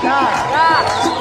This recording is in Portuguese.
Tá.